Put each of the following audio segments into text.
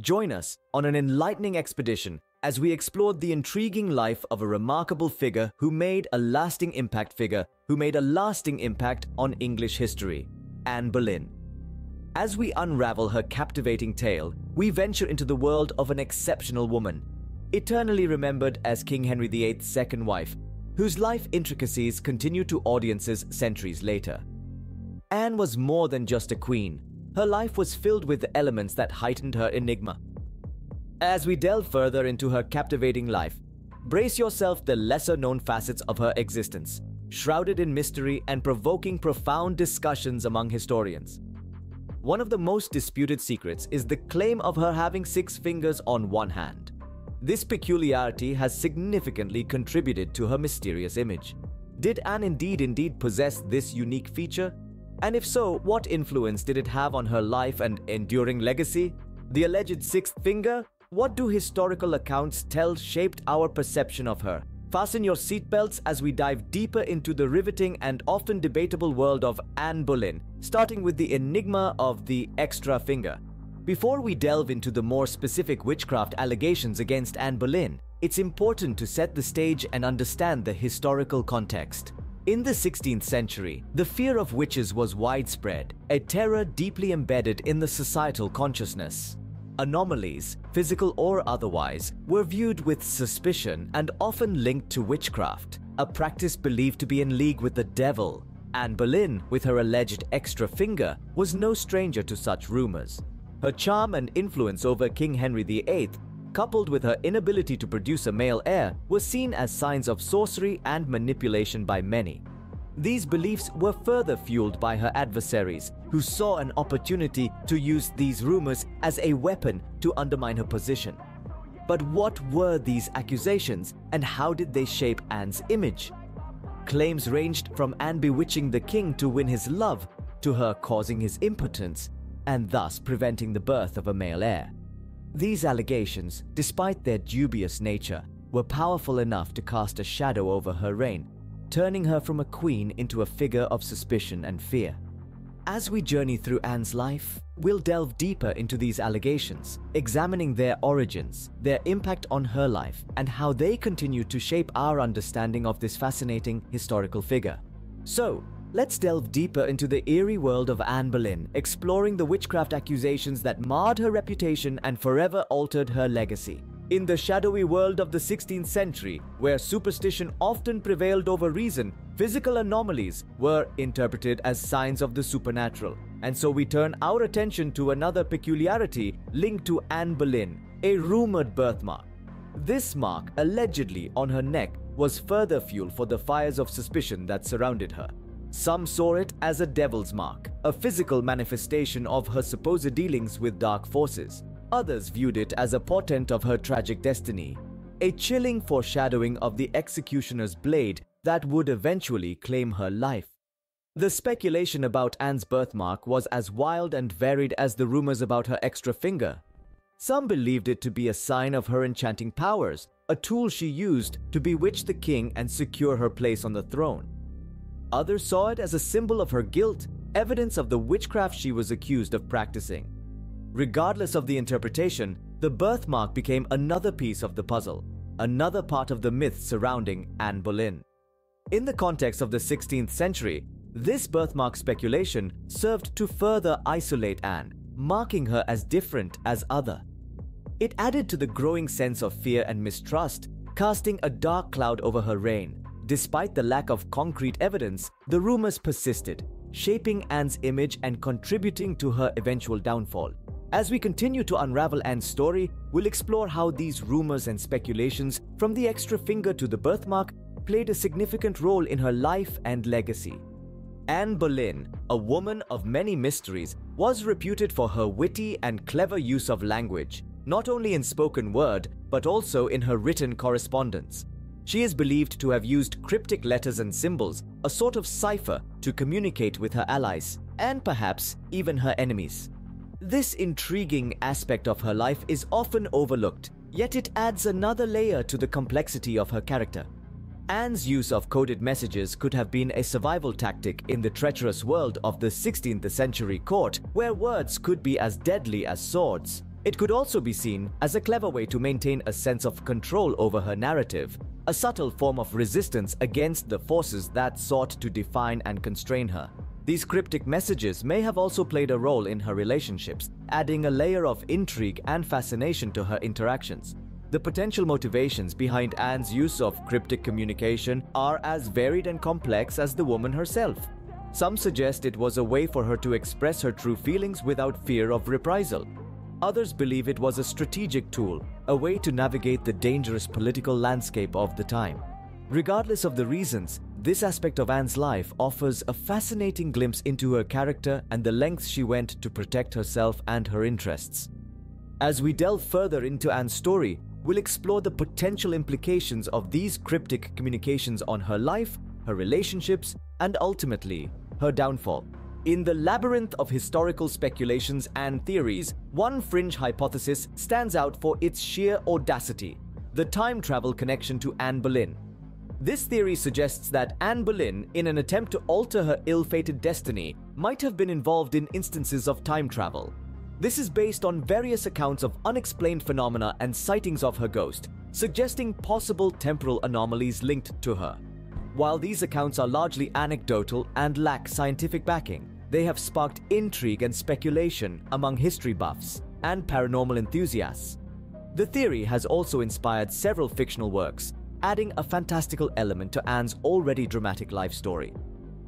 Join us on an enlightening expedition as we explore the intriguing life of a remarkable figure who made a lasting impact figure who made a lasting impact on English history, Anne Boleyn. As we unravel her captivating tale, we venture into the world of an exceptional woman, eternally remembered as King Henry VIII's second wife, whose life intricacies continue to audiences centuries later. Anne was more than just a queen. Her life was filled with elements that heightened her enigma. As we delve further into her captivating life, brace yourself the lesser known facets of her existence, shrouded in mystery and provoking profound discussions among historians. One of the most disputed secrets is the claim of her having six fingers on one hand. This peculiarity has significantly contributed to her mysterious image. Did Anne indeed indeed possess this unique feature? And if so, what influence did it have on her life and enduring legacy? The alleged sixth finger what do historical accounts tell shaped our perception of her? Fasten your seatbelts as we dive deeper into the riveting and often debatable world of Anne Boleyn, starting with the enigma of the extra finger. Before we delve into the more specific witchcraft allegations against Anne Boleyn, it's important to set the stage and understand the historical context. In the 16th century, the fear of witches was widespread, a terror deeply embedded in the societal consciousness. Anomalies, physical or otherwise, were viewed with suspicion and often linked to witchcraft, a practice believed to be in league with the devil. Anne Boleyn, with her alleged extra finger, was no stranger to such rumors. Her charm and influence over King Henry VIII, coupled with her inability to produce a male heir, were seen as signs of sorcery and manipulation by many. These beliefs were further fueled by her adversaries, who saw an opportunity to use these rumors as a weapon to undermine her position. But what were these accusations and how did they shape Anne's image? Claims ranged from Anne bewitching the king to win his love to her causing his impotence and thus preventing the birth of a male heir. These allegations, despite their dubious nature, were powerful enough to cast a shadow over her reign turning her from a queen into a figure of suspicion and fear. As we journey through Anne's life, we'll delve deeper into these allegations, examining their origins, their impact on her life, and how they continue to shape our understanding of this fascinating historical figure. So, let's delve deeper into the eerie world of Anne Boleyn, exploring the witchcraft accusations that marred her reputation and forever altered her legacy. In the shadowy world of the 16th century, where superstition often prevailed over reason, physical anomalies were interpreted as signs of the supernatural. And so we turn our attention to another peculiarity linked to Anne Boleyn, a rumored birthmark. This mark, allegedly on her neck, was further fuel for the fires of suspicion that surrounded her. Some saw it as a devil's mark, a physical manifestation of her supposed dealings with dark forces. Others viewed it as a portent of her tragic destiny, a chilling foreshadowing of the executioner's blade that would eventually claim her life. The speculation about Anne's birthmark was as wild and varied as the rumors about her extra finger. Some believed it to be a sign of her enchanting powers, a tool she used to bewitch the king and secure her place on the throne. Others saw it as a symbol of her guilt, evidence of the witchcraft she was accused of practicing. Regardless of the interpretation, the birthmark became another piece of the puzzle, another part of the myth surrounding Anne Boleyn. In the context of the 16th century, this birthmark speculation served to further isolate Anne, marking her as different as other. It added to the growing sense of fear and mistrust, casting a dark cloud over her reign. Despite the lack of concrete evidence, the rumors persisted, shaping Anne's image and contributing to her eventual downfall. As we continue to unravel Anne's story, we'll explore how these rumors and speculations, from the extra finger to the birthmark, played a significant role in her life and legacy. Anne Boleyn, a woman of many mysteries, was reputed for her witty and clever use of language, not only in spoken word, but also in her written correspondence. She is believed to have used cryptic letters and symbols, a sort of cipher, to communicate with her allies, and perhaps even her enemies. This intriguing aspect of her life is often overlooked, yet it adds another layer to the complexity of her character. Anne's use of coded messages could have been a survival tactic in the treacherous world of the 16th century court, where words could be as deadly as swords. It could also be seen as a clever way to maintain a sense of control over her narrative, a subtle form of resistance against the forces that sought to define and constrain her. These cryptic messages may have also played a role in her relationships, adding a layer of intrigue and fascination to her interactions. The potential motivations behind Anne's use of cryptic communication are as varied and complex as the woman herself. Some suggest it was a way for her to express her true feelings without fear of reprisal. Others believe it was a strategic tool, a way to navigate the dangerous political landscape of the time. Regardless of the reasons, this aspect of Anne's life offers a fascinating glimpse into her character and the lengths she went to protect herself and her interests. As we delve further into Anne's story, we'll explore the potential implications of these cryptic communications on her life, her relationships, and ultimately, her downfall. In the labyrinth of historical speculations and theories, one fringe hypothesis stands out for its sheer audacity the time travel connection to Anne Boleyn. This theory suggests that Anne Boleyn, in an attempt to alter her ill fated destiny, might have been involved in instances of time travel. This is based on various accounts of unexplained phenomena and sightings of her ghost, suggesting possible temporal anomalies linked to her. While these accounts are largely anecdotal and lack scientific backing, they have sparked intrigue and speculation among history buffs and paranormal enthusiasts. The theory has also inspired several fictional works, adding a fantastical element to Anne's already dramatic life story.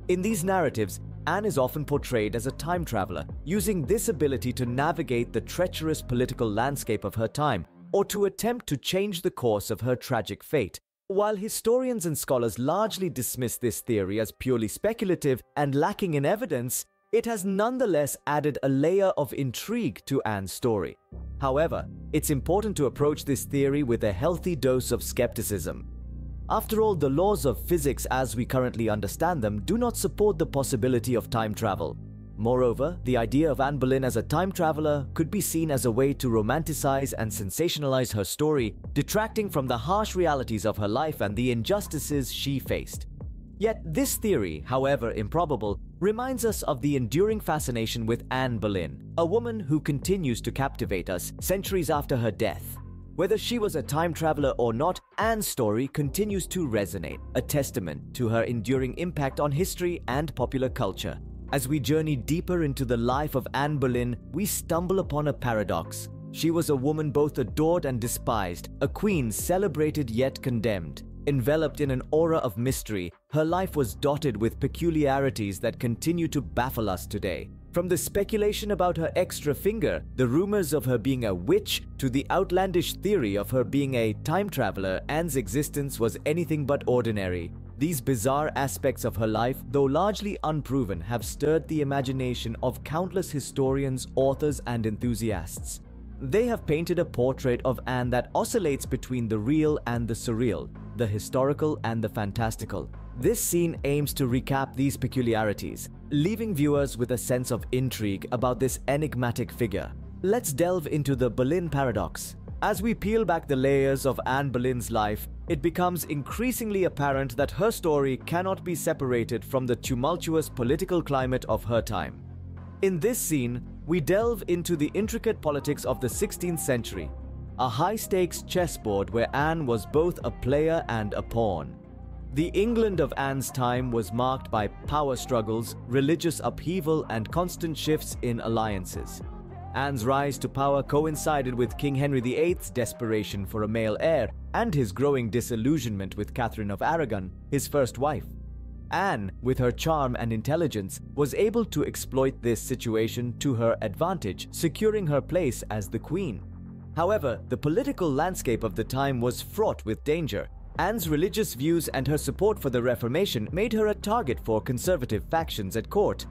In these narratives, Anne is often portrayed as a time traveler, using this ability to navigate the treacherous political landscape of her time or to attempt to change the course of her tragic fate. While historians and scholars largely dismiss this theory as purely speculative and lacking in evidence, it has nonetheless added a layer of intrigue to Anne's story. However, it's important to approach this theory with a healthy dose of skepticism. After all, the laws of physics as we currently understand them do not support the possibility of time travel. Moreover, the idea of Anne Boleyn as a time traveler could be seen as a way to romanticize and sensationalize her story, detracting from the harsh realities of her life and the injustices she faced. Yet this theory, however improbable, reminds us of the enduring fascination with Anne Boleyn, a woman who continues to captivate us centuries after her death. Whether she was a time traveler or not, Anne's story continues to resonate, a testament to her enduring impact on history and popular culture. As we journey deeper into the life of Anne Boleyn, we stumble upon a paradox. She was a woman both adored and despised, a queen celebrated yet condemned. Enveloped in an aura of mystery, her life was dotted with peculiarities that continue to baffle us today. From the speculation about her extra finger, the rumors of her being a witch, to the outlandish theory of her being a time traveler, Anne's existence was anything but ordinary. These bizarre aspects of her life, though largely unproven, have stirred the imagination of countless historians, authors, and enthusiasts. They have painted a portrait of Anne that oscillates between the real and the surreal, the historical and the fantastical. This scene aims to recap these peculiarities, leaving viewers with a sense of intrigue about this enigmatic figure. Let's delve into the Boleyn paradox. As we peel back the layers of Anne Boleyn's life, it becomes increasingly apparent that her story cannot be separated from the tumultuous political climate of her time. In this scene, we delve into the intricate politics of the 16th century, a high stakes chessboard where Anne was both a player and a pawn. The England of Anne's time was marked by power struggles, religious upheaval, and constant shifts in alliances. Anne's rise to power coincided with King Henry VIII's desperation for a male heir and his growing disillusionment with Catherine of Aragon, his first wife. Anne, with her charm and intelligence, was able to exploit this situation to her advantage, securing her place as the queen. However, the political landscape of the time was fraught with danger. Anne's religious views and her support for the Reformation made her a target for conservative factions at court,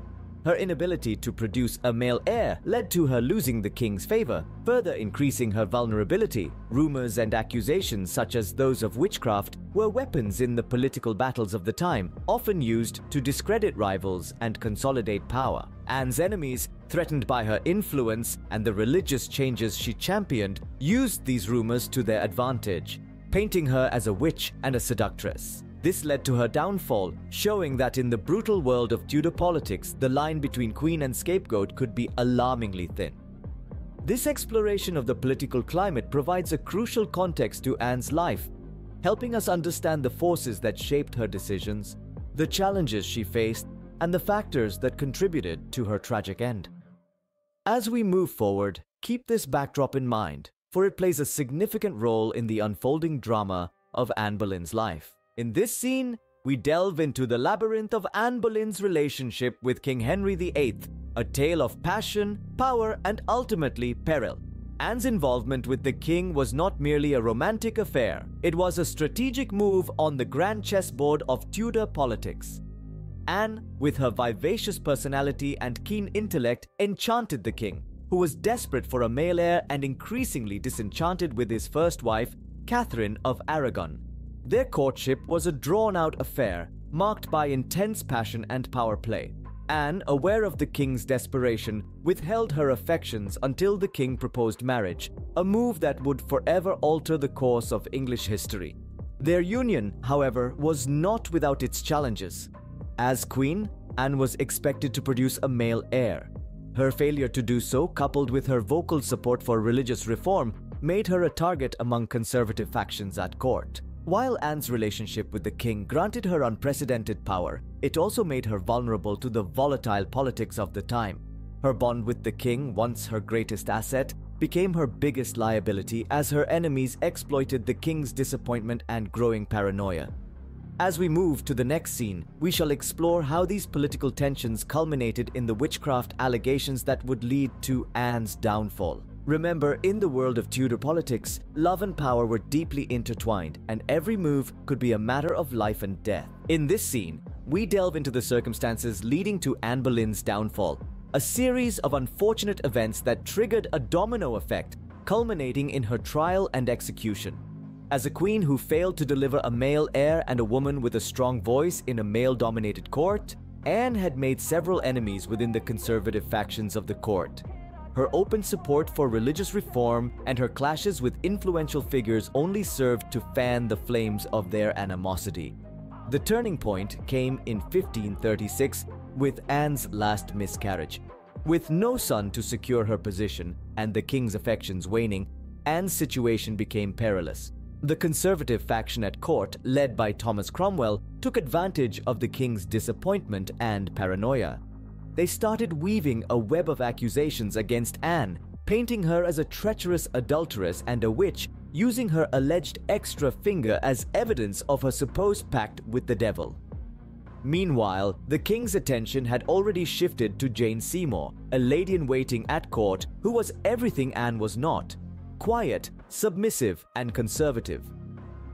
her inability to produce a male heir led to her losing the king's favor, further increasing her vulnerability. Rumors and accusations, such as those of witchcraft, were weapons in the political battles of the time, often used to discredit rivals and consolidate power. Anne's enemies, threatened by her influence and the religious changes she championed, used these rumors to their advantage, painting her as a witch and a seductress. This led to her downfall, showing that in the brutal world of Tudor politics, the line between queen and scapegoat could be alarmingly thin. This exploration of the political climate provides a crucial context to Anne's life, helping us understand the forces that shaped her decisions, the challenges she faced, and the factors that contributed to her tragic end. As we move forward, keep this backdrop in mind, for it plays a significant role in the unfolding drama of Anne Boleyn's life. In this scene, we delve into the labyrinth of Anne Boleyn's relationship with King Henry VIII, a tale of passion, power, and ultimately peril. Anne's involvement with the king was not merely a romantic affair, it was a strategic move on the grand chessboard of Tudor politics. Anne, with her vivacious personality and keen intellect, enchanted the king, who was desperate for a male heir and increasingly disenchanted with his first wife, Catherine of Aragon. Their courtship was a drawn out affair, marked by intense passion and power play. Anne, aware of the king's desperation, withheld her affections until the king proposed marriage, a move that would forever alter the course of English history. Their union, however, was not without its challenges. As queen, Anne was expected to produce a male heir. Her failure to do so, coupled with her vocal support for religious reform, made her a target among conservative factions at court. While Anne's relationship with the king granted her unprecedented power, it also made her vulnerable to the volatile politics of the time. Her bond with the king, once her greatest asset, became her biggest liability as her enemies exploited the king's disappointment and growing paranoia. As we move to the next scene, we shall explore how these political tensions culminated in the witchcraft allegations that would lead to Anne's downfall. Remember, in the world of Tudor politics, love and power were deeply intertwined, and every move could be a matter of life and death. In this scene, we delve into the circumstances leading to Anne Boleyn's downfall, a series of unfortunate events that triggered a domino effect, culminating in her trial and execution. As a queen who failed to deliver a male heir and a woman with a strong voice in a male dominated court, Anne had made several enemies within the conservative factions of the court. Her open support for religious reform and her clashes with influential figures only served to fan the flames of their animosity. The turning point came in 1536 with Anne's last miscarriage. With no son to secure her position and the king's affections waning, Anne's situation became perilous. The conservative faction at court, led by Thomas Cromwell, took advantage of the king's disappointment and paranoia they started weaving a web of accusations against Anne, painting her as a treacherous adulteress and a witch, using her alleged extra finger as evidence of her supposed pact with the devil. Meanwhile, the king's attention had already shifted to Jane Seymour, a lady in waiting at court who was everything Anne was not quiet, submissive, and conservative.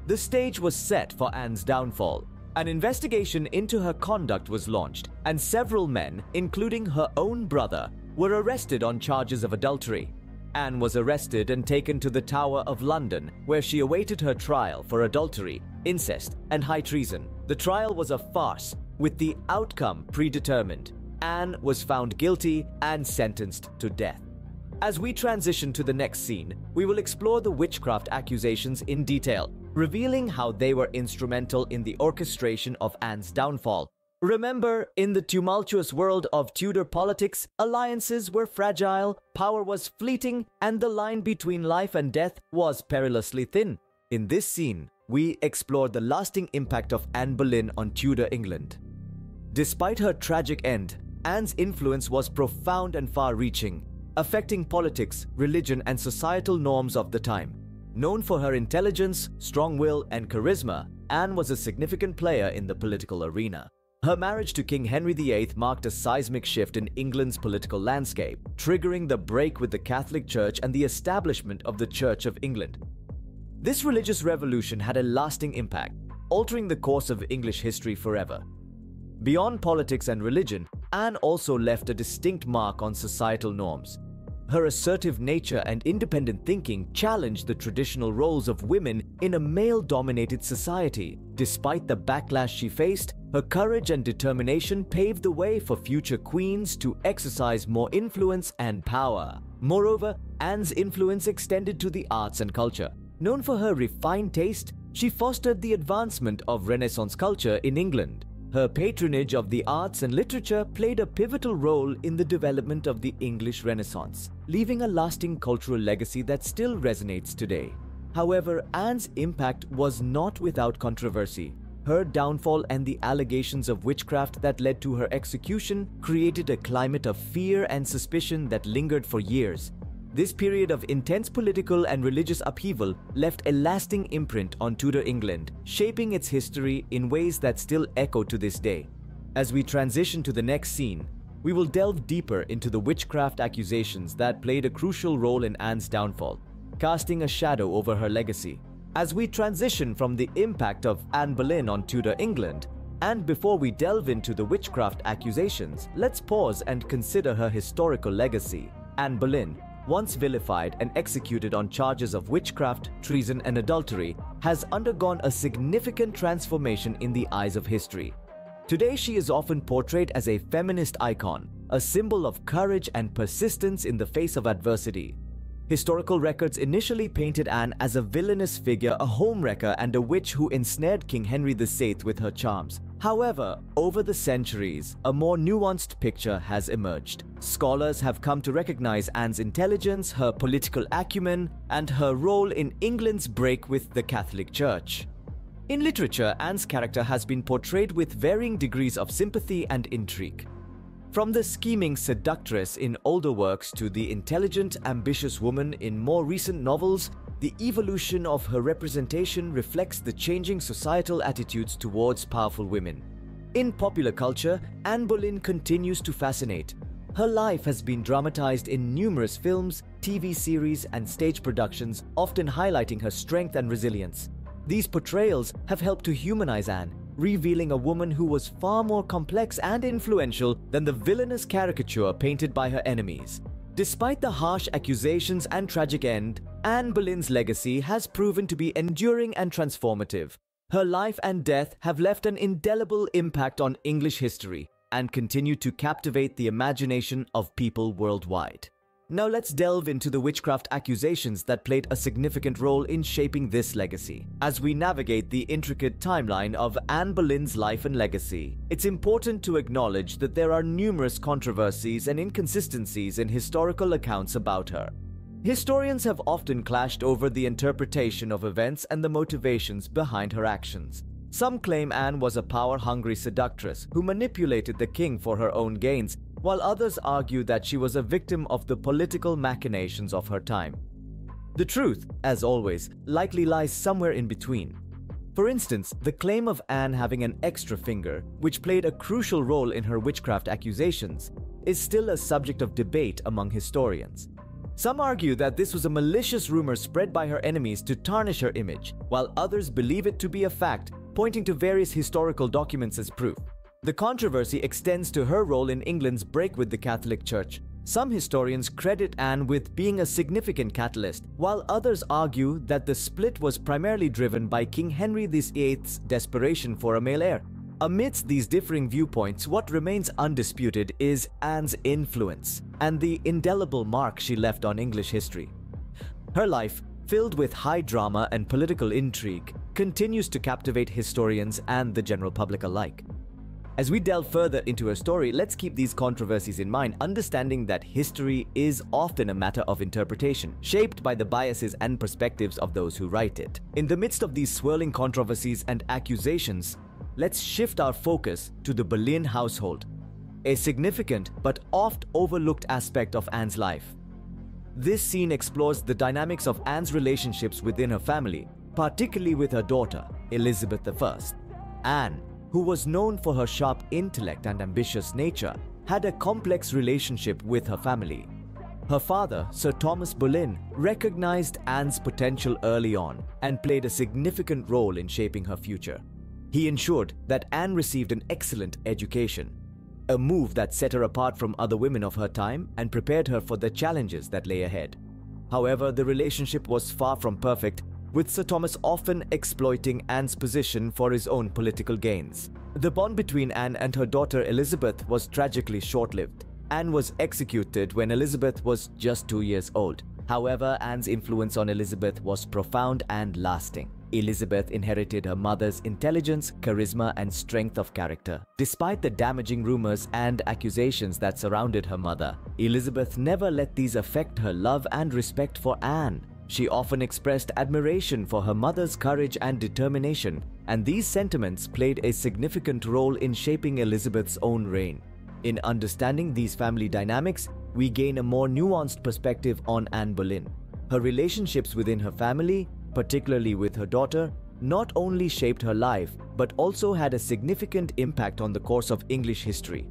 The stage was set for Anne's downfall, an investigation into her conduct was launched, and several men, including her own brother, were arrested on charges of adultery. Anne was arrested and taken to the Tower of London, where she awaited her trial for adultery, incest, and high treason. The trial was a farce, with the outcome predetermined. Anne was found guilty and sentenced to death. As we transition to the next scene, we will explore the witchcraft accusations in detail revealing how they were instrumental in the orchestration of Anne's downfall. Remember, in the tumultuous world of Tudor politics, alliances were fragile, power was fleeting, and the line between life and death was perilously thin. In this scene, we explore the lasting impact of Anne Boleyn on Tudor England. Despite her tragic end, Anne's influence was profound and far reaching, affecting politics, religion, and societal norms of the time. Known for her intelligence, strong will, and charisma, Anne was a significant player in the political arena. Her marriage to King Henry VIII marked a seismic shift in England's political landscape, triggering the break with the Catholic Church and the establishment of the Church of England. This religious revolution had a lasting impact, altering the course of English history forever. Beyond politics and religion, Anne also left a distinct mark on societal norms, her assertive nature and independent thinking challenged the traditional roles of women in a male dominated society. Despite the backlash she faced, her courage and determination paved the way for future queens to exercise more influence and power. Moreover, Anne's influence extended to the arts and culture. Known for her refined taste, she fostered the advancement of Renaissance culture in England. Her patronage of the arts and literature played a pivotal role in the development of the English Renaissance, leaving a lasting cultural legacy that still resonates today. However, Anne's impact was not without controversy. Her downfall and the allegations of witchcraft that led to her execution created a climate of fear and suspicion that lingered for years. This period of intense political and religious upheaval left a lasting imprint on Tudor England, shaping its history in ways that still echo to this day. As we transition to the next scene, we will delve deeper into the witchcraft accusations that played a crucial role in Anne's downfall, casting a shadow over her legacy. As we transition from the impact of Anne Boleyn on Tudor England, and before we delve into the witchcraft accusations, let's pause and consider her historical legacy. Anne Boleyn, once vilified and executed on charges of witchcraft, treason, and adultery, has undergone a significant transformation in the eyes of history. Today, she is often portrayed as a feminist icon, a symbol of courage and persistence in the face of adversity. Historical records initially painted Anne as a villainous figure, a homewrecker, and a witch who ensnared King Henry VIII with her charms. However, over the centuries, a more nuanced picture has emerged. Scholars have come to recognize Anne's intelligence, her political acumen, and her role in England's break with the Catholic Church. In literature, Anne's character has been portrayed with varying degrees of sympathy and intrigue. From the scheming seductress in older works to the intelligent, ambitious woman in more recent novels, the evolution of her representation reflects the changing societal attitudes towards powerful women. In popular culture, Anne Boleyn continues to fascinate. Her life has been dramatized in numerous films, TV series, and stage productions, often highlighting her strength and resilience. These portrayals have helped to humanize Anne, revealing a woman who was far more complex and influential than the villainous caricature painted by her enemies. Despite the harsh accusations and tragic end, Anne Boleyn's legacy has proven to be enduring and transformative. Her life and death have left an indelible impact on English history and continue to captivate the imagination of people worldwide. Now let's delve into the witchcraft accusations that played a significant role in shaping this legacy. As we navigate the intricate timeline of Anne Boleyn's life and legacy, it's important to acknowledge that there are numerous controversies and inconsistencies in historical accounts about her. Historians have often clashed over the interpretation of events and the motivations behind her actions. Some claim Anne was a power-hungry seductress who manipulated the king for her own gains while others argue that she was a victim of the political machinations of her time. The truth, as always, likely lies somewhere in between. For instance, the claim of Anne having an extra finger, which played a crucial role in her witchcraft accusations, is still a subject of debate among historians. Some argue that this was a malicious rumor spread by her enemies to tarnish her image, while others believe it to be a fact, pointing to various historical documents as proof. The controversy extends to her role in England's break with the Catholic Church. Some historians credit Anne with being a significant catalyst, while others argue that the split was primarily driven by King Henry VIII's desperation for a male heir. Amidst these differing viewpoints, what remains undisputed is Anne's influence and the indelible mark she left on English history. Her life, filled with high drama and political intrigue, continues to captivate historians and the general public alike. As we delve further into her story, let's keep these controversies in mind, understanding that history is often a matter of interpretation, shaped by the biases and perspectives of those who write it. In the midst of these swirling controversies and accusations, let's shift our focus to the Boleyn household, a significant but oft overlooked aspect of Anne's life. This scene explores the dynamics of Anne's relationships within her family, particularly with her daughter, Elizabeth I. Anne who was known for her sharp intellect and ambitious nature, had a complex relationship with her family. Her father, Sir Thomas Boleyn, recognized Anne's potential early on and played a significant role in shaping her future. He ensured that Anne received an excellent education, a move that set her apart from other women of her time and prepared her for the challenges that lay ahead. However, the relationship was far from perfect with Sir Thomas often exploiting Anne's position for his own political gains. The bond between Anne and her daughter Elizabeth was tragically short-lived. Anne was executed when Elizabeth was just two years old. However, Anne's influence on Elizabeth was profound and lasting. Elizabeth inherited her mother's intelligence, charisma, and strength of character. Despite the damaging rumors and accusations that surrounded her mother, Elizabeth never let these affect her love and respect for Anne. She often expressed admiration for her mother's courage and determination, and these sentiments played a significant role in shaping Elizabeth's own reign. In understanding these family dynamics, we gain a more nuanced perspective on Anne Boleyn. Her relationships within her family, particularly with her daughter, not only shaped her life but also had a significant impact on the course of English history.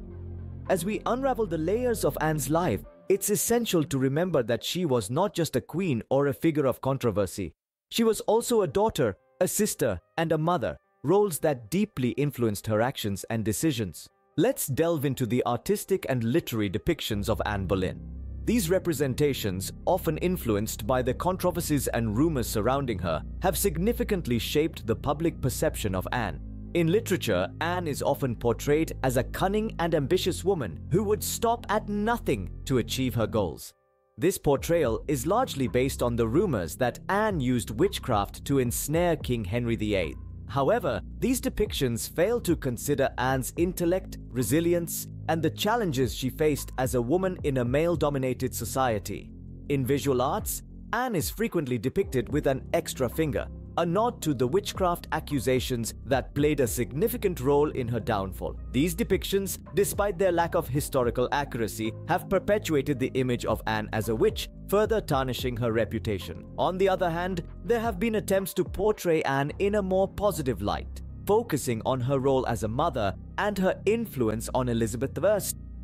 As we unravel the layers of Anne's life, it's essential to remember that she was not just a queen or a figure of controversy. She was also a daughter, a sister, and a mother, roles that deeply influenced her actions and decisions. Let's delve into the artistic and literary depictions of Anne Boleyn. These representations, often influenced by the controversies and rumors surrounding her, have significantly shaped the public perception of Anne. In literature, Anne is often portrayed as a cunning and ambitious woman who would stop at nothing to achieve her goals. This portrayal is largely based on the rumors that Anne used witchcraft to ensnare King Henry VIII. However, these depictions fail to consider Anne's intellect, resilience, and the challenges she faced as a woman in a male-dominated society. In visual arts, Anne is frequently depicted with an extra finger, a nod to the witchcraft accusations that played a significant role in her downfall. These depictions, despite their lack of historical accuracy, have perpetuated the image of Anne as a witch, further tarnishing her reputation. On the other hand, there have been attempts to portray Anne in a more positive light, focusing on her role as a mother and her influence on Elizabeth I.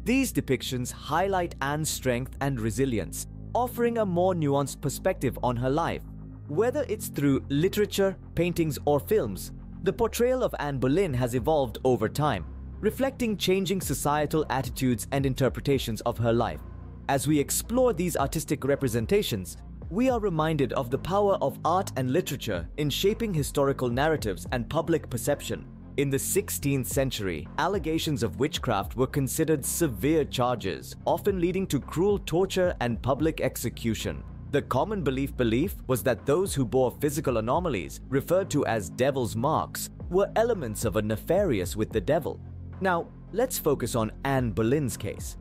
These depictions highlight Anne's strength and resilience, offering a more nuanced perspective on her life. Whether it's through literature, paintings, or films, the portrayal of Anne Boleyn has evolved over time, reflecting changing societal attitudes and interpretations of her life. As we explore these artistic representations, we are reminded of the power of art and literature in shaping historical narratives and public perception. In the 16th century, allegations of witchcraft were considered severe charges, often leading to cruel torture and public execution. The common belief belief was that those who bore physical anomalies, referred to as devil's marks, were elements of a nefarious with the devil. Now, let's focus on Anne Boleyn's case.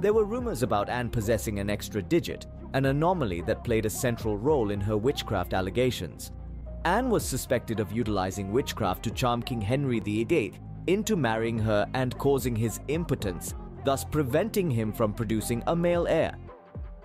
There were rumors about Anne possessing an extra digit, an anomaly that played a central role in her witchcraft allegations. Anne was suspected of utilizing witchcraft to charm King Henry VIII into marrying her and causing his impotence, thus preventing him from producing a male heir.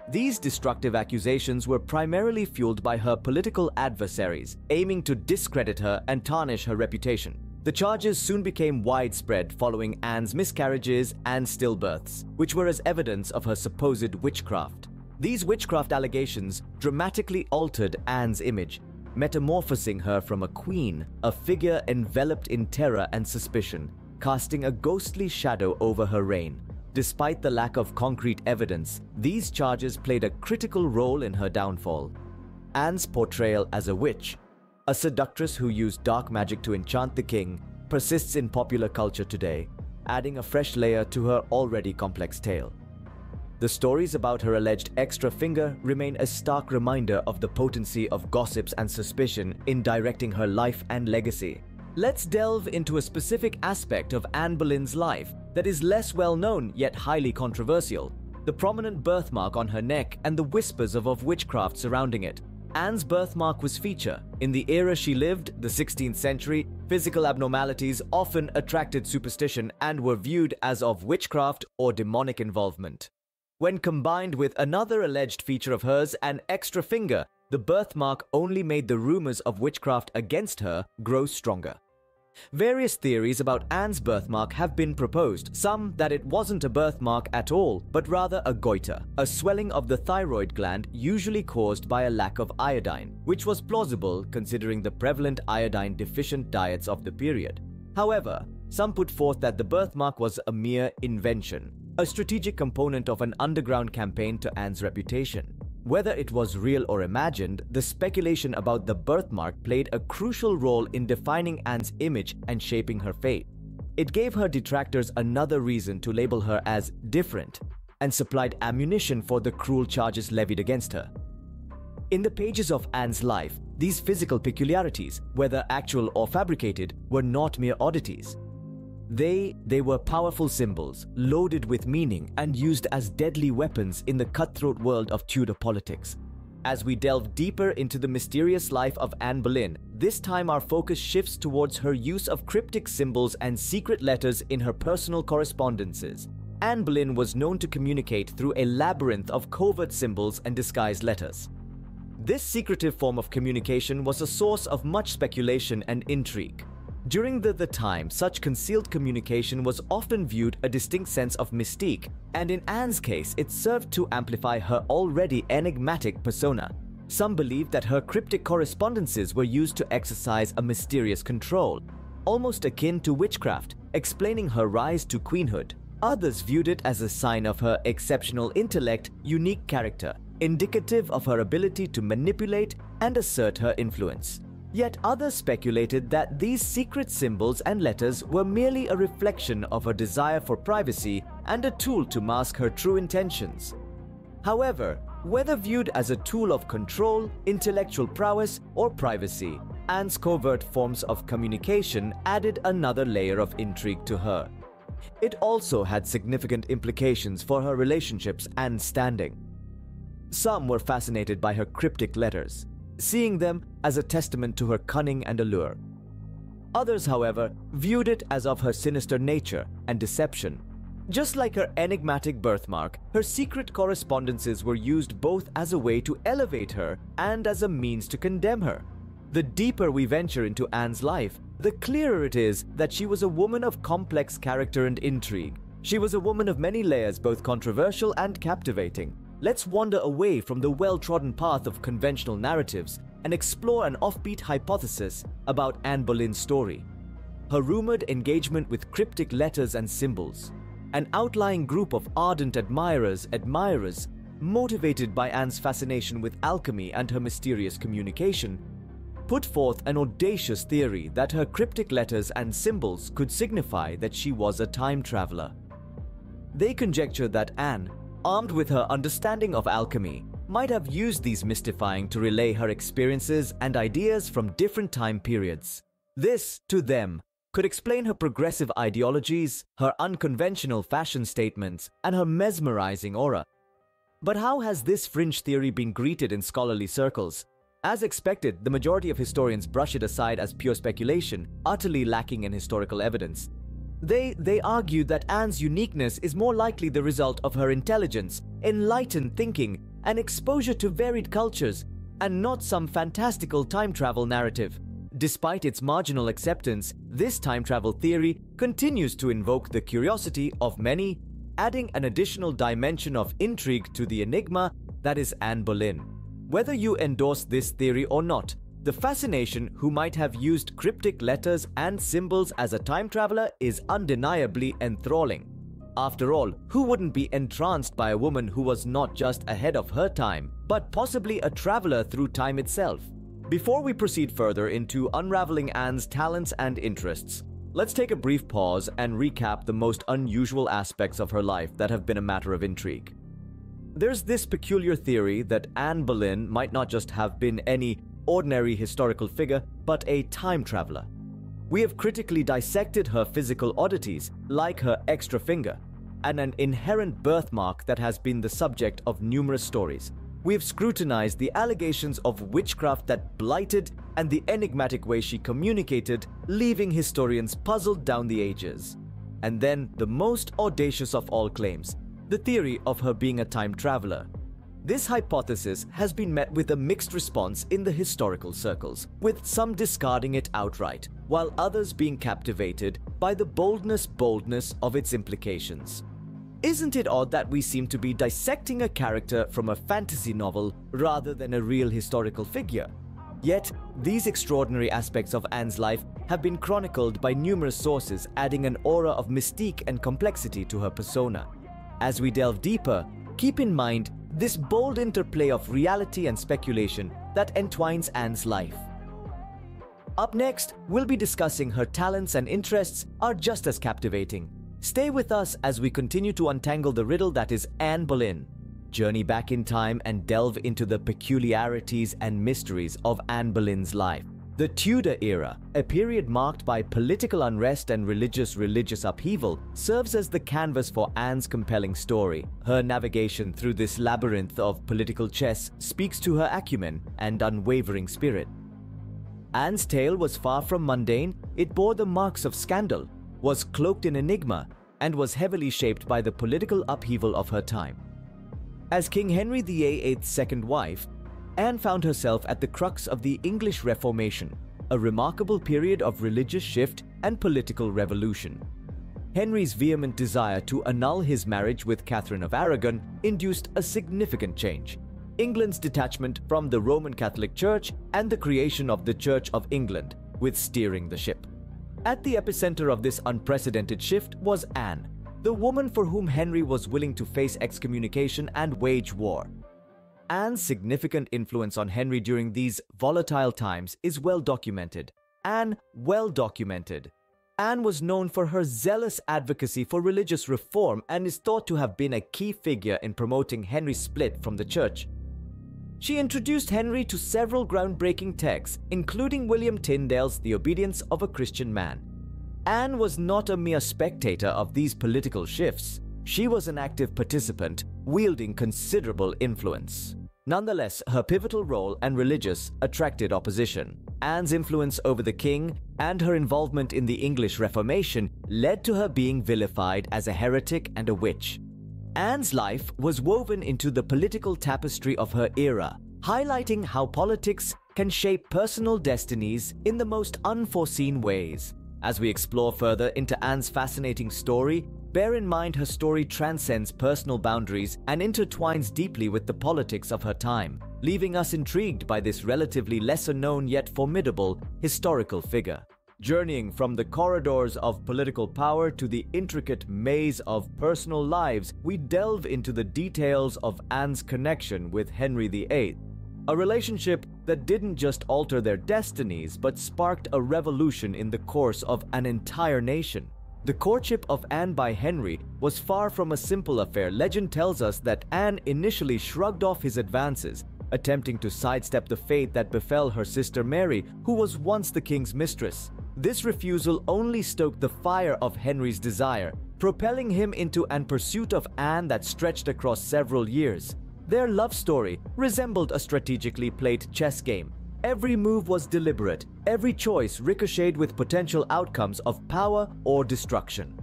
These destructive accusations were primarily fueled by her political adversaries, aiming to discredit her and tarnish her reputation. The charges soon became widespread following Anne's miscarriages and stillbirths, which were as evidence of her supposed witchcraft. These witchcraft allegations dramatically altered Anne's image, metamorphosing her from a queen, a figure enveloped in terror and suspicion, casting a ghostly shadow over her reign. Despite the lack of concrete evidence, these charges played a critical role in her downfall. Anne's portrayal as a witch, a seductress who used dark magic to enchant the king, persists in popular culture today, adding a fresh layer to her already complex tale. The stories about her alleged extra finger remain a stark reminder of the potency of gossips and suspicion in directing her life and legacy. Let's delve into a specific aspect of Anne Boleyn's life that is less well known yet highly controversial the prominent birthmark on her neck and the whispers of, of witchcraft surrounding it. Anne's birthmark was feature. In the era she lived, the 16th century, physical abnormalities often attracted superstition and were viewed as of witchcraft or demonic involvement. When combined with another alleged feature of hers, an extra finger, the birthmark only made the rumors of witchcraft against her grow stronger. Various theories about Anne's birthmark have been proposed, some that it wasn't a birthmark at all, but rather a goiter, a swelling of the thyroid gland usually caused by a lack of iodine, which was plausible considering the prevalent iodine deficient diets of the period. However, some put forth that the birthmark was a mere invention, a strategic component of an underground campaign to Anne's reputation. Whether it was real or imagined, the speculation about the birthmark played a crucial role in defining Anne's image and shaping her fate. It gave her detractors another reason to label her as different and supplied ammunition for the cruel charges levied against her. In the pages of Anne's life, these physical peculiarities, whether actual or fabricated, were not mere oddities. They, they were powerful symbols, loaded with meaning and used as deadly weapons in the cutthroat world of Tudor politics. As we delve deeper into the mysterious life of Anne Boleyn, this time our focus shifts towards her use of cryptic symbols and secret letters in her personal correspondences. Anne Boleyn was known to communicate through a labyrinth of covert symbols and disguised letters. This secretive form of communication was a source of much speculation and intrigue. During the, the time, such concealed communication was often viewed a distinct sense of mystique, and in Anne's case, it served to amplify her already enigmatic persona. Some believed that her cryptic correspondences were used to exercise a mysterious control, almost akin to witchcraft, explaining her rise to queenhood. Others viewed it as a sign of her exceptional intellect, unique character, indicative of her ability to manipulate and assert her influence. Yet others speculated that these secret symbols and letters were merely a reflection of her desire for privacy and a tool to mask her true intentions. However, whether viewed as a tool of control, intellectual prowess, or privacy, Anne's covert forms of communication added another layer of intrigue to her. It also had significant implications for her relationships and standing. Some were fascinated by her cryptic letters, seeing them as a testament to her cunning and allure. Others, however, viewed it as of her sinister nature and deception. Just like her enigmatic birthmark, her secret correspondences were used both as a way to elevate her and as a means to condemn her. The deeper we venture into Anne's life, the clearer it is that she was a woman of complex character and intrigue. She was a woman of many layers, both controversial and captivating, Let's wander away from the well trodden path of conventional narratives and explore an offbeat hypothesis about Anne Boleyn's story. Her rumored engagement with cryptic letters and symbols, an outlying group of ardent admirers, admirers, motivated by Anne's fascination with alchemy and her mysterious communication, put forth an audacious theory that her cryptic letters and symbols could signify that she was a time traveler. They conjectured that Anne armed with her understanding of alchemy, might have used these mystifying to relay her experiences and ideas from different time periods. This, to them, could explain her progressive ideologies, her unconventional fashion statements, and her mesmerizing aura. But how has this fringe theory been greeted in scholarly circles? As expected, the majority of historians brush it aside as pure speculation, utterly lacking in historical evidence. They, they argue that Anne's uniqueness is more likely the result of her intelligence, enlightened thinking, and exposure to varied cultures, and not some fantastical time travel narrative. Despite its marginal acceptance, this time travel theory continues to invoke the curiosity of many, adding an additional dimension of intrigue to the enigma that is Anne Boleyn. Whether you endorse this theory or not, the fascination who might have used cryptic letters and symbols as a time traveler is undeniably enthralling. After all, who wouldn't be entranced by a woman who was not just ahead of her time, but possibly a traveler through time itself? Before we proceed further into unraveling Anne's talents and interests, let's take a brief pause and recap the most unusual aspects of her life that have been a matter of intrigue. There's this peculiar theory that Anne Boleyn might not just have been any ordinary historical figure, but a time traveler. We have critically dissected her physical oddities, like her extra finger, and an inherent birthmark that has been the subject of numerous stories. We have scrutinized the allegations of witchcraft that blighted and the enigmatic way she communicated, leaving historians puzzled down the ages. And then the most audacious of all claims the theory of her being a time traveler. This hypothesis has been met with a mixed response in the historical circles, with some discarding it outright, while others being captivated by the boldness boldness of its implications. Isn't it odd that we seem to be dissecting a character from a fantasy novel rather than a real historical figure? Yet, these extraordinary aspects of Anne's life have been chronicled by numerous sources, adding an aura of mystique and complexity to her persona. As we delve deeper, keep in mind this bold interplay of reality and speculation that entwines Anne's life. Up next, we'll be discussing her talents and interests are just as captivating. Stay with us as we continue to untangle the riddle that is Anne Boleyn. journey back in time and delve into the peculiarities and mysteries of Anne Boleyn's life. The Tudor era, a period marked by political unrest and religious religious upheaval, serves as the canvas for Anne's compelling story. Her navigation through this labyrinth of political chess speaks to her acumen and unwavering spirit. Anne's tale was far from mundane, it bore the marks of scandal, was cloaked in enigma, and was heavily shaped by the political upheaval of her time. As King Henry VIII's second wife, Anne found herself at the crux of the English Reformation, a remarkable period of religious shift and political revolution. Henry's vehement desire to annul his marriage with Catherine of Aragon induced a significant change. England's detachment from the Roman Catholic Church and the creation of the Church of England, with steering the ship. At the epicenter of this unprecedented shift was Anne, the woman for whom Henry was willing to face excommunication and wage war. Anne's significant influence on Henry during these volatile times is well documented. Anne well documented. Anne was known for her zealous advocacy for religious reform and is thought to have been a key figure in promoting Henry's split from the church. She introduced Henry to several groundbreaking texts, including William Tyndale's The Obedience of a Christian Man. Anne was not a mere spectator of these political shifts. She was an active participant, wielding considerable influence. Nonetheless, her pivotal role and religious attracted opposition. Anne's influence over the king and her involvement in the English Reformation led to her being vilified as a heretic and a witch. Anne's life was woven into the political tapestry of her era, highlighting how politics can shape personal destinies in the most unforeseen ways. As we explore further into Anne's fascinating story, Bear in mind her story transcends personal boundaries and intertwines deeply with the politics of her time, leaving us intrigued by this relatively lesser known yet formidable historical figure. Journeying from the corridors of political power to the intricate maze of personal lives, we delve into the details of Anne's connection with Henry VIII, a relationship that didn't just alter their destinies but sparked a revolution in the course of an entire nation. The courtship of Anne by Henry was far from a simple affair. Legend tells us that Anne initially shrugged off his advances, attempting to sidestep the fate that befell her sister Mary, who was once the king's mistress. This refusal only stoked the fire of Henry's desire, propelling him into an pursuit of Anne that stretched across several years. Their love story resembled a strategically played chess game, Every move was deliberate, every choice ricocheted with potential outcomes of power or destruction.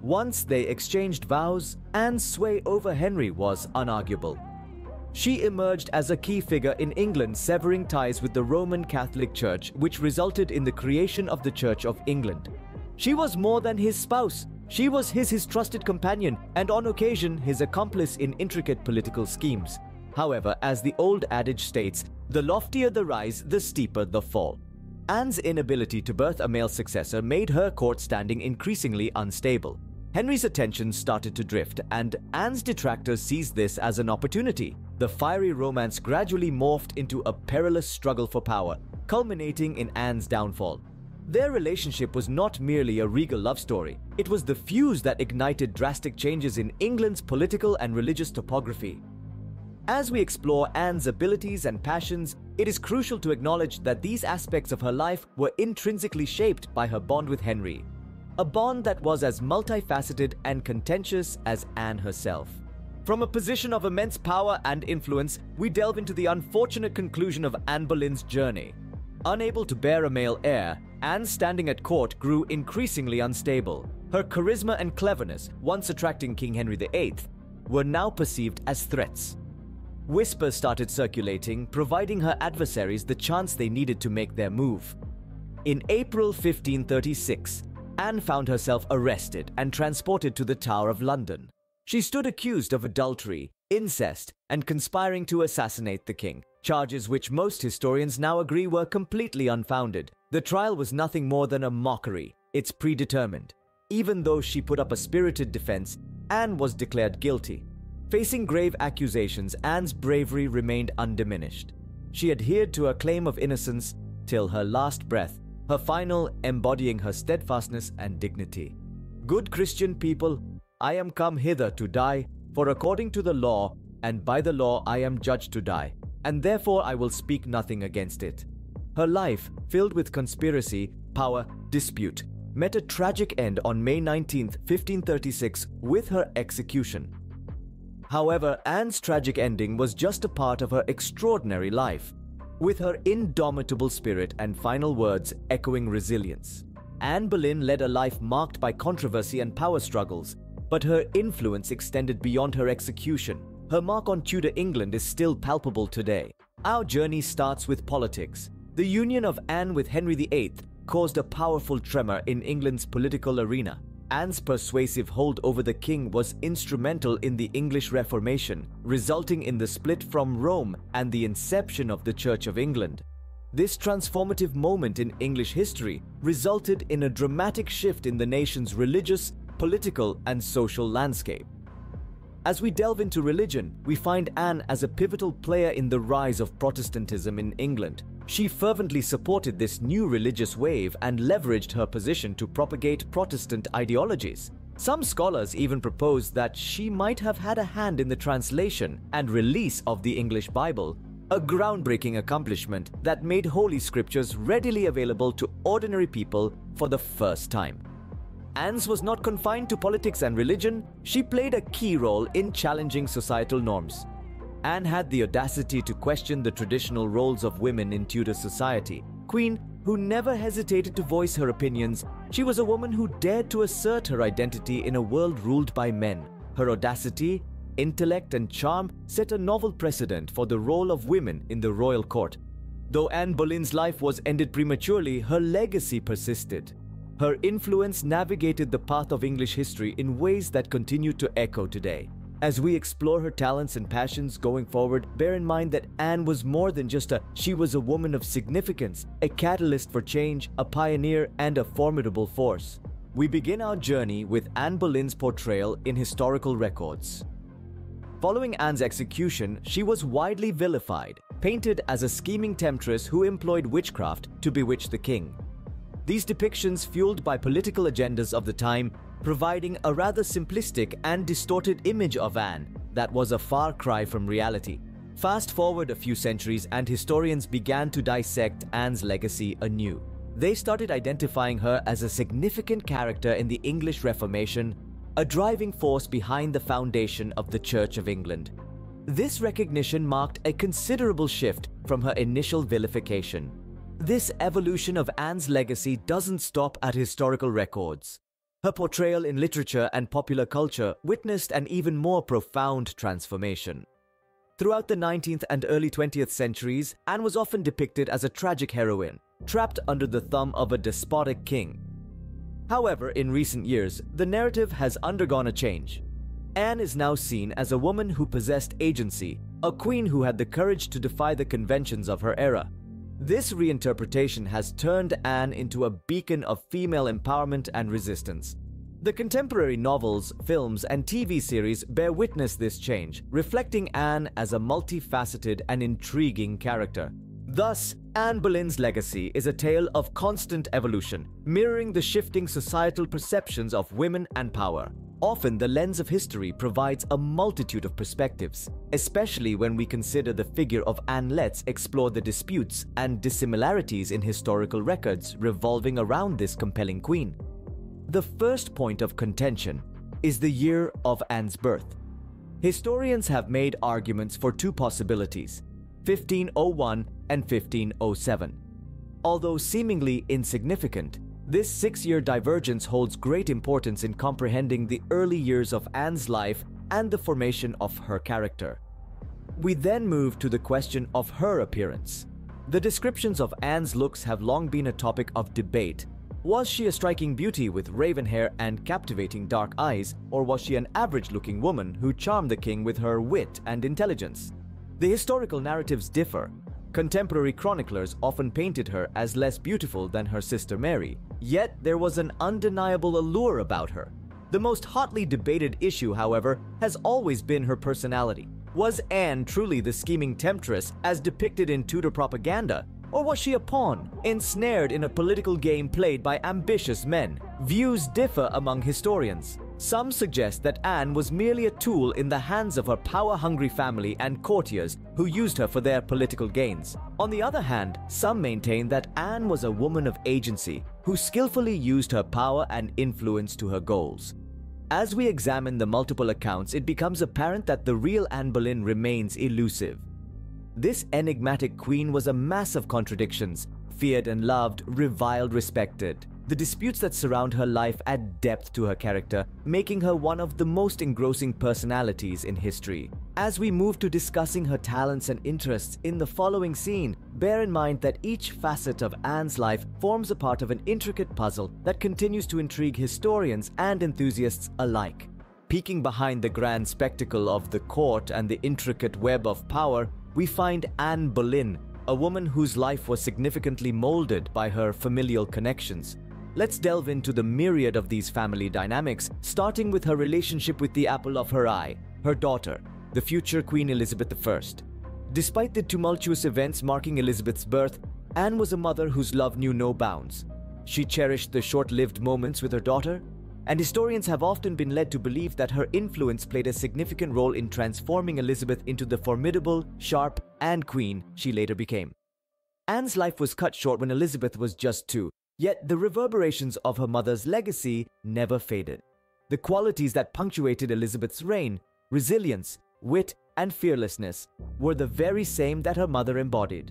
Once they exchanged vows, Anne's sway over Henry was unarguable. She emerged as a key figure in England, severing ties with the Roman Catholic Church, which resulted in the creation of the Church of England. She was more than his spouse. She was his, his trusted companion and on occasion his accomplice in intricate political schemes. However, as the old adage states, the loftier the rise, the steeper the fall. Anne's inability to birth a male successor made her court standing increasingly unstable. Henry's attention started to drift, and Anne's detractors seized this as an opportunity. The fiery romance gradually morphed into a perilous struggle for power, culminating in Anne's downfall. Their relationship was not merely a regal love story, it was the fuse that ignited drastic changes in England's political and religious topography. As we explore Anne's abilities and passions, it is crucial to acknowledge that these aspects of her life were intrinsically shaped by her bond with Henry, a bond that was as multifaceted and contentious as Anne herself. From a position of immense power and influence, we delve into the unfortunate conclusion of Anne Boleyn's journey. Unable to bear a male heir, Anne's standing at court grew increasingly unstable. Her charisma and cleverness, once attracting King Henry VIII, were now perceived as threats. Whispers started circulating, providing her adversaries the chance they needed to make their move. In April 1536, Anne found herself arrested and transported to the Tower of London. She stood accused of adultery, incest, and conspiring to assassinate the king, charges which most historians now agree were completely unfounded. The trial was nothing more than a mockery, it's predetermined. Even though she put up a spirited defense, Anne was declared guilty. Facing grave accusations, Anne's bravery remained undiminished. She adhered to her claim of innocence till her last breath, her final embodying her steadfastness and dignity. Good Christian people, I am come hither to die, for according to the law, and by the law I am judged to die, and therefore I will speak nothing against it. Her life, filled with conspiracy, power, dispute, met a tragic end on May 19, 1536, with her execution. However, Anne's tragic ending was just a part of her extraordinary life, with her indomitable spirit and final words echoing resilience. Anne Boleyn led a life marked by controversy and power struggles, but her influence extended beyond her execution. Her mark on Tudor England is still palpable today. Our journey starts with politics. The union of Anne with Henry VIII caused a powerful tremor in England's political arena. Anne's persuasive hold over the king was instrumental in the English Reformation, resulting in the split from Rome and the inception of the Church of England. This transformative moment in English history resulted in a dramatic shift in the nation's religious, political, and social landscape. As we delve into religion, we find Anne as a pivotal player in the rise of Protestantism in England, she fervently supported this new religious wave and leveraged her position to propagate Protestant ideologies. Some scholars even propose that she might have had a hand in the translation and release of the English Bible, a groundbreaking accomplishment that made Holy Scriptures readily available to ordinary people for the first time. Anne's was not confined to politics and religion, she played a key role in challenging societal norms. Anne had the audacity to question the traditional roles of women in Tudor society. Queen, who never hesitated to voice her opinions, she was a woman who dared to assert her identity in a world ruled by men. Her audacity, intellect, and charm set a novel precedent for the role of women in the royal court. Though Anne Boleyn's life was ended prematurely, her legacy persisted. Her influence navigated the path of English history in ways that continue to echo today. As we explore her talents and passions going forward, bear in mind that Anne was more than just a she was a woman of significance, a catalyst for change, a pioneer, and a formidable force. We begin our journey with Anne Boleyn's portrayal in historical records. Following Anne's execution, she was widely vilified, painted as a scheming temptress who employed witchcraft to bewitch the king. These depictions, fueled by political agendas of the time, providing a rather simplistic and distorted image of Anne that was a far cry from reality. Fast forward a few centuries and historians began to dissect Anne's legacy anew. They started identifying her as a significant character in the English Reformation, a driving force behind the foundation of the Church of England. This recognition marked a considerable shift from her initial vilification. This evolution of Anne's legacy doesn't stop at historical records. Her portrayal in literature and popular culture witnessed an even more profound transformation. Throughout the 19th and early 20th centuries, Anne was often depicted as a tragic heroine, trapped under the thumb of a despotic king. However, in recent years, the narrative has undergone a change. Anne is now seen as a woman who possessed agency, a queen who had the courage to defy the conventions of her era, this reinterpretation has turned Anne into a beacon of female empowerment and resistance. The contemporary novels, films, and TV series bear witness this change, reflecting Anne as a multifaceted and intriguing character. Thus, Anne Boleyn's legacy is a tale of constant evolution, mirroring the shifting societal perceptions of women and power. Often, the lens of history provides a multitude of perspectives, especially when we consider the figure of Anne Let's explore the disputes and dissimilarities in historical records revolving around this compelling queen. The first point of contention is the year of Anne's birth. Historians have made arguments for two possibilities 1501 and 1507. Although seemingly insignificant, this six year divergence holds great importance in comprehending the early years of Anne's life and the formation of her character. We then move to the question of her appearance. The descriptions of Anne's looks have long been a topic of debate. Was she a striking beauty with raven hair and captivating dark eyes, or was she an average looking woman who charmed the king with her wit and intelligence? The historical narratives differ, Contemporary chroniclers often painted her as less beautiful than her sister Mary, yet there was an undeniable allure about her. The most hotly debated issue, however, has always been her personality. Was Anne truly the scheming temptress as depicted in Tudor propaganda? Or was she a pawn, ensnared in a political game played by ambitious men? Views differ among historians. Some suggest that Anne was merely a tool in the hands of her power hungry family and courtiers who used her for their political gains. On the other hand, some maintain that Anne was a woman of agency who skillfully used her power and influence to her goals. As we examine the multiple accounts, it becomes apparent that the real Anne Boleyn remains elusive. This enigmatic queen was a mass of contradictions, feared and loved, reviled, respected. The disputes that surround her life add depth to her character, making her one of the most engrossing personalities in history. As we move to discussing her talents and interests in the following scene, bear in mind that each facet of Anne's life forms a part of an intricate puzzle that continues to intrigue historians and enthusiasts alike. Peeking behind the grand spectacle of the court and the intricate web of power, we find Anne Boleyn, a woman whose life was significantly molded by her familial connections. Let's delve into the myriad of these family dynamics, starting with her relationship with the apple of her eye, her daughter, the future Queen Elizabeth I. Despite the tumultuous events marking Elizabeth's birth, Anne was a mother whose love knew no bounds. She cherished the short lived moments with her daughter, and historians have often been led to believe that her influence played a significant role in transforming Elizabeth into the formidable, sharp, and queen she later became. Anne's life was cut short when Elizabeth was just two, Yet the reverberations of her mother's legacy never faded. The qualities that punctuated Elizabeth's reign, resilience, wit, and fearlessness, were the very same that her mother embodied.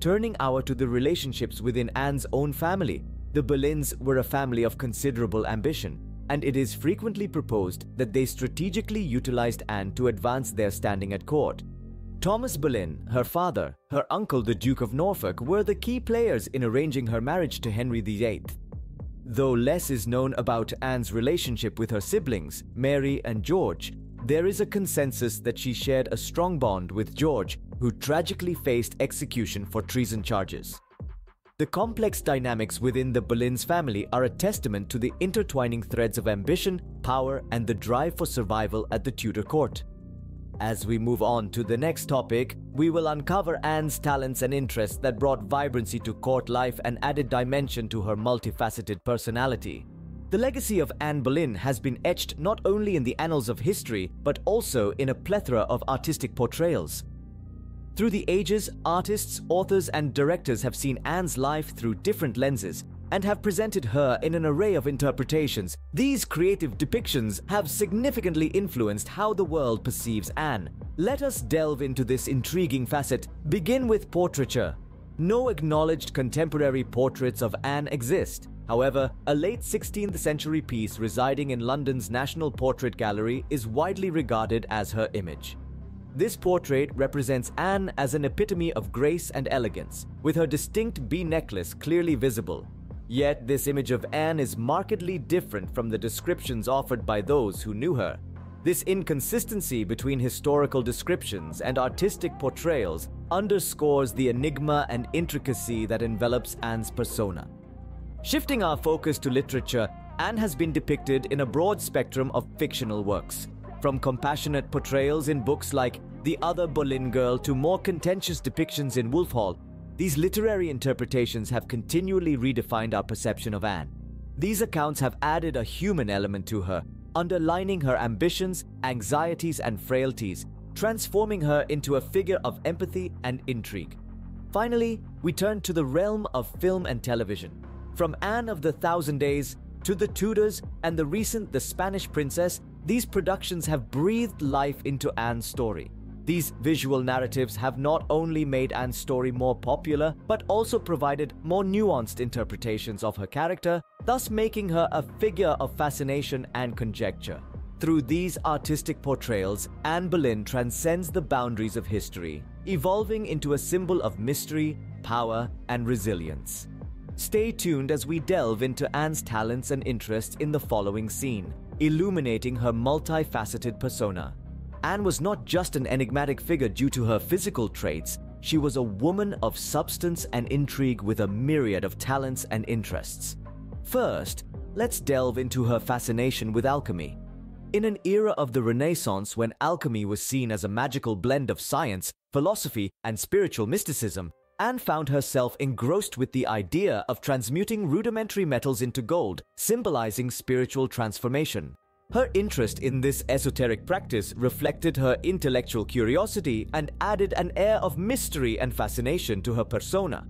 Turning our to the relationships within Anne's own family, the Boleyns were a family of considerable ambition, and it is frequently proposed that they strategically utilized Anne to advance their standing at court. Thomas Boleyn, her father, her uncle the Duke of Norfolk were the key players in arranging her marriage to Henry VIII. Though less is known about Anne's relationship with her siblings, Mary and George, there is a consensus that she shared a strong bond with George, who tragically faced execution for treason charges. The complex dynamics within the Boleyns family are a testament to the intertwining threads of ambition, power, and the drive for survival at the Tudor court. As we move on to the next topic, we will uncover Anne's talents and interests that brought vibrancy to court life and added dimension to her multifaceted personality. The legacy of Anne Boleyn has been etched not only in the annals of history, but also in a plethora of artistic portrayals. Through the ages, artists, authors, and directors have seen Anne's life through different lenses, and have presented her in an array of interpretations. These creative depictions have significantly influenced how the world perceives Anne. Let us delve into this intriguing facet. Begin with portraiture. No acknowledged contemporary portraits of Anne exist. However, a late 16th century piece residing in London's National Portrait Gallery is widely regarded as her image. This portrait represents Anne as an epitome of grace and elegance, with her distinct B necklace clearly visible. Yet, this image of Anne is markedly different from the descriptions offered by those who knew her. This inconsistency between historical descriptions and artistic portrayals underscores the enigma and intricacy that envelops Anne's persona. Shifting our focus to literature, Anne has been depicted in a broad spectrum of fictional works, from compassionate portrayals in books like The Other Boleyn Girl to more contentious depictions in Wolf Hall these literary interpretations have continually redefined our perception of Anne. These accounts have added a human element to her, underlining her ambitions, anxieties, and frailties, transforming her into a figure of empathy and intrigue. Finally, we turn to the realm of film and television. From Anne of the Thousand Days to The Tudors and the recent The Spanish Princess, these productions have breathed life into Anne's story. These visual narratives have not only made Anne's story more popular, but also provided more nuanced interpretations of her character, thus making her a figure of fascination and conjecture. Through these artistic portrayals, Anne Boleyn transcends the boundaries of history, evolving into a symbol of mystery, power, and resilience. Stay tuned as we delve into Anne's talents and interests in the following scene, illuminating her multifaceted persona. Anne was not just an enigmatic figure due to her physical traits, she was a woman of substance and intrigue with a myriad of talents and interests. First, let's delve into her fascination with alchemy. In an era of the Renaissance when alchemy was seen as a magical blend of science, philosophy, and spiritual mysticism, Anne found herself engrossed with the idea of transmuting rudimentary metals into gold, symbolizing spiritual transformation. Her interest in this esoteric practice reflected her intellectual curiosity and added an air of mystery and fascination to her persona.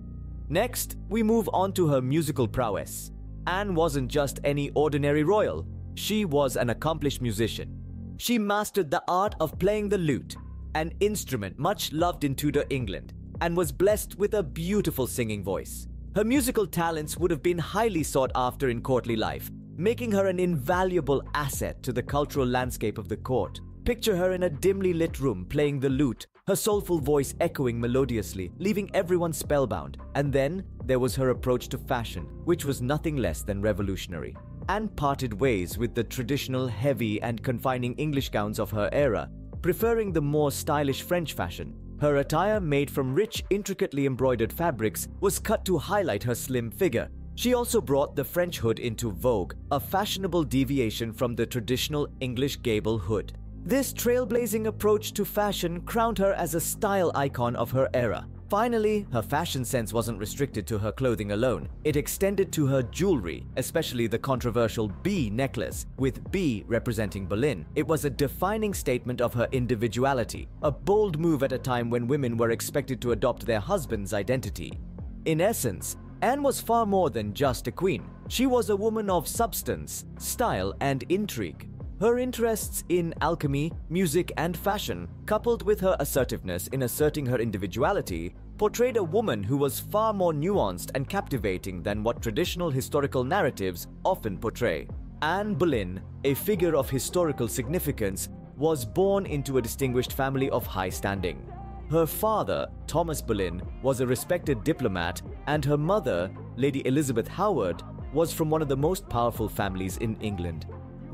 Next, we move on to her musical prowess. Anne wasn't just any ordinary royal, she was an accomplished musician. She mastered the art of playing the lute, an instrument much loved in Tudor England, and was blessed with a beautiful singing voice. Her musical talents would have been highly sought after in courtly life, making her an invaluable asset to the cultural landscape of the court. Picture her in a dimly lit room playing the lute, her soulful voice echoing melodiously, leaving everyone spellbound. And then there was her approach to fashion, which was nothing less than revolutionary. Anne parted ways with the traditional heavy and confining English gowns of her era, preferring the more stylish French fashion. Her attire, made from rich, intricately embroidered fabrics, was cut to highlight her slim figure, she also brought the French hood into vogue, a fashionable deviation from the traditional English gable hood. This trailblazing approach to fashion crowned her as a style icon of her era. Finally, her fashion sense wasn't restricted to her clothing alone. It extended to her jewelry, especially the controversial B necklace, with B representing Boleyn. It was a defining statement of her individuality, a bold move at a time when women were expected to adopt their husband's identity. In essence, Anne was far more than just a queen. She was a woman of substance, style, and intrigue. Her interests in alchemy, music, and fashion, coupled with her assertiveness in asserting her individuality, portrayed a woman who was far more nuanced and captivating than what traditional historical narratives often portray. Anne Boleyn, a figure of historical significance, was born into a distinguished family of high standing. Her father, Thomas Boleyn, was a respected diplomat, and her mother, Lady Elizabeth Howard, was from one of the most powerful families in England.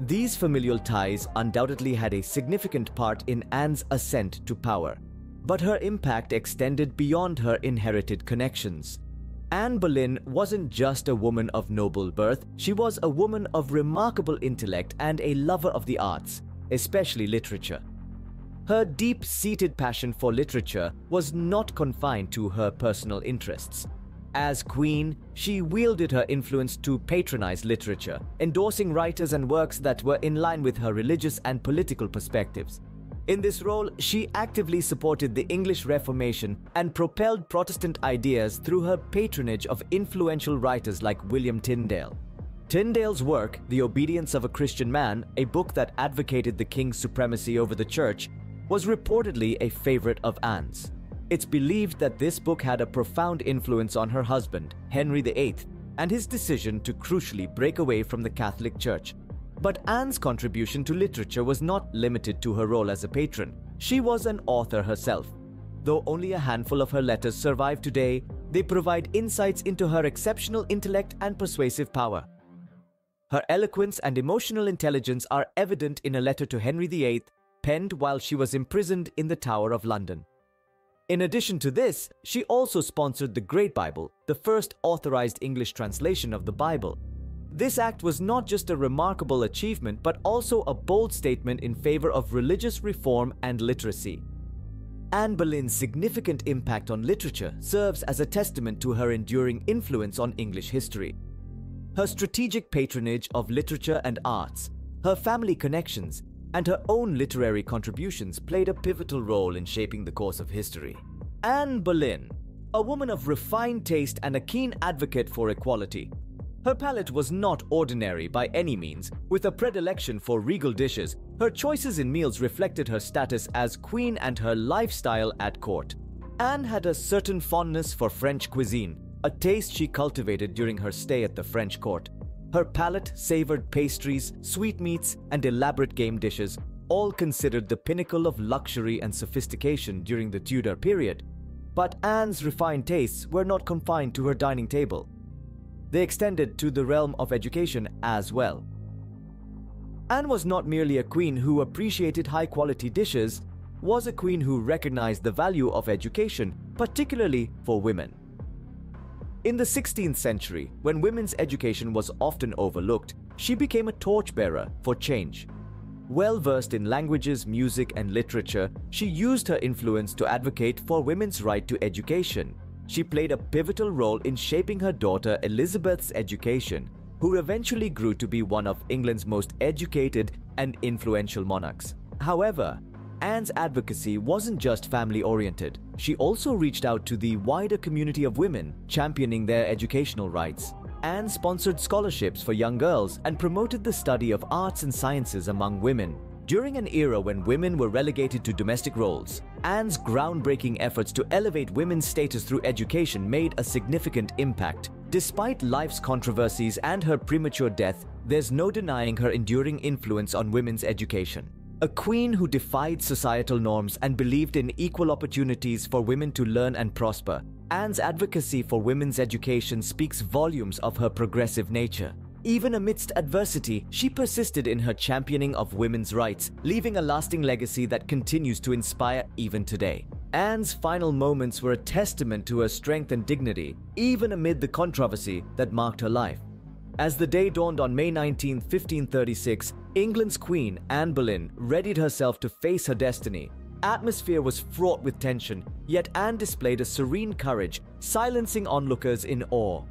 These familial ties undoubtedly had a significant part in Anne's ascent to power, but her impact extended beyond her inherited connections. Anne Boleyn wasn't just a woman of noble birth, she was a woman of remarkable intellect and a lover of the arts, especially literature. Her deep seated passion for literature was not confined to her personal interests. As queen, she wielded her influence to patronize literature, endorsing writers and works that were in line with her religious and political perspectives. In this role, she actively supported the English Reformation and propelled Protestant ideas through her patronage of influential writers like William Tyndale. Tyndale's work, The Obedience of a Christian Man, a book that advocated the king's supremacy over the church, was reportedly a favorite of Anne's. It's believed that this book had a profound influence on her husband, Henry VIII, and his decision to crucially break away from the Catholic Church. But Anne's contribution to literature was not limited to her role as a patron. She was an author herself. Though only a handful of her letters survive today, they provide insights into her exceptional intellect and persuasive power. Her eloquence and emotional intelligence are evident in a letter to Henry VIII penned while she was imprisoned in the Tower of London. In addition to this, she also sponsored the Great Bible, the first authorized English translation of the Bible. This act was not just a remarkable achievement, but also a bold statement in favor of religious reform and literacy. Anne Boleyn's significant impact on literature serves as a testament to her enduring influence on English history. Her strategic patronage of literature and arts, her family connections, and her own literary contributions played a pivotal role in shaping the course of history. Anne Boleyn, a woman of refined taste and a keen advocate for equality. Her palate was not ordinary by any means, with a predilection for regal dishes. Her choices in meals reflected her status as queen and her lifestyle at court. Anne had a certain fondness for French cuisine, a taste she cultivated during her stay at the French court. Her palate savored pastries, sweetmeats, and elaborate game dishes, all considered the pinnacle of luxury and sophistication during the Tudor period. But Anne's refined tastes were not confined to her dining table. They extended to the realm of education as well. Anne was not merely a queen who appreciated high quality dishes, was a queen who recognized the value of education, particularly for women. In the 16th century, when women's education was often overlooked, she became a torchbearer for change. Well versed in languages, music, and literature, she used her influence to advocate for women's right to education. She played a pivotal role in shaping her daughter Elizabeth's education, who eventually grew to be one of England's most educated and influential monarchs. However, Anne's advocacy wasn't just family oriented. She also reached out to the wider community of women, championing their educational rights. Anne sponsored scholarships for young girls and promoted the study of arts and sciences among women. During an era when women were relegated to domestic roles, Anne's groundbreaking efforts to elevate women's status through education made a significant impact. Despite life's controversies and her premature death, there's no denying her enduring influence on women's education. A queen who defied societal norms and believed in equal opportunities for women to learn and prosper, Anne's advocacy for women's education speaks volumes of her progressive nature. Even amidst adversity, she persisted in her championing of women's rights, leaving a lasting legacy that continues to inspire even today. Anne's final moments were a testament to her strength and dignity, even amid the controversy that marked her life. As the day dawned on May 19, 1536, England's Queen, Anne Boleyn, readied herself to face her destiny. Atmosphere was fraught with tension, yet Anne displayed a serene courage, silencing onlookers in awe.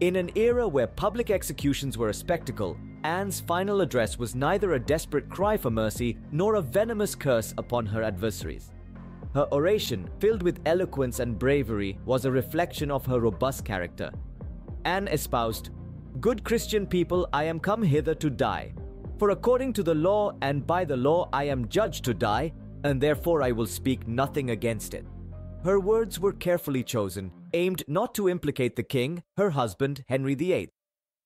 In an era where public executions were a spectacle, Anne's final address was neither a desperate cry for mercy nor a venomous curse upon her adversaries. Her oration, filled with eloquence and bravery, was a reflection of her robust character. Anne espoused Good Christian people, I am come hither to die. For according to the law and by the law I am judged to die, and therefore I will speak nothing against it. Her words were carefully chosen, aimed not to implicate the king, her husband, Henry VIII.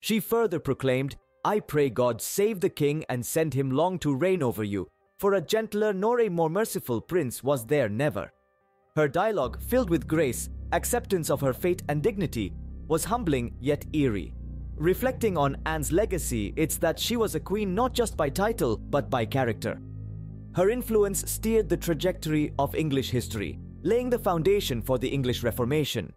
She further proclaimed, I pray God save the king and send him long to reign over you, for a gentler nor a more merciful prince was there never. Her dialogue, filled with grace, acceptance of her fate and dignity, was humbling yet eerie. Reflecting on Anne's legacy, it's that she was a queen not just by title, but by character. Her influence steered the trajectory of English history, laying the foundation for the English Reformation.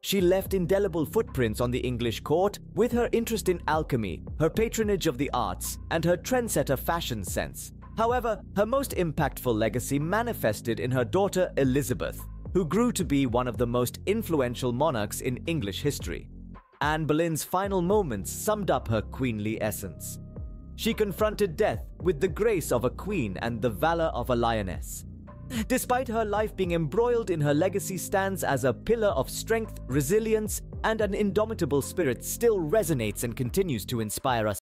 She left indelible footprints on the English court with her interest in alchemy, her patronage of the arts, and her trendsetter fashion sense. However, her most impactful legacy manifested in her daughter Elizabeth, who grew to be one of the most influential monarchs in English history. Anne Boleyn's final moments summed up her queenly essence. She confronted death with the grace of a queen and the valor of a lioness. Despite her life being embroiled in her legacy stands as a pillar of strength, resilience, and an indomitable spirit still resonates and continues to inspire us